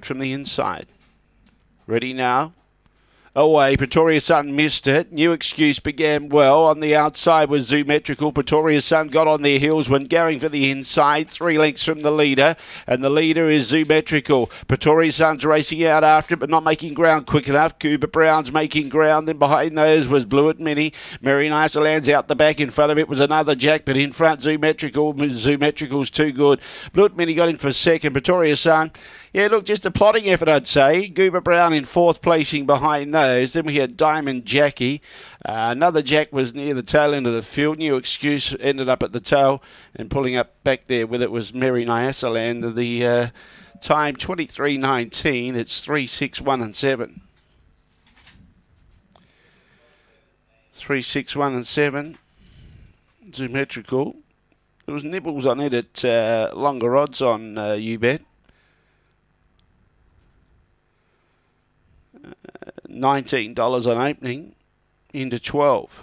favourite from the inside. Ready now oh, away. Pretoria Sun missed it. New excuse began well. On the outside was Zoometrical. Pretoria Sun got on their heels when going for the inside. Three lengths from the leader. And the leader is Zoometrical. Pretoria Sun's racing out after it, but not making ground quick enough. Cooper Brown's making ground. Then behind those was Blewett Mini. Mary Nicer lands out the back. In front of it was another Jack, but in front, Zoometrical. Zoometrical's too good. Blewett Mini got in for second. Pretoria Sun yeah, look, just a plotting effort, I'd say. Cooper Brown in fourth placing behind those. Then we had Diamond Jackie. Uh, another Jack was near the tail end of the field. New excuse ended up at the tail and pulling up back there with it was Mary Nyasaland. The uh, time 23.19. It's 3, 6, 1 and 7. 3, 6, 1 and 7. Zoometrical. There was nibbles on it at uh, longer odds on uh, UBet. $19 on opening into 12.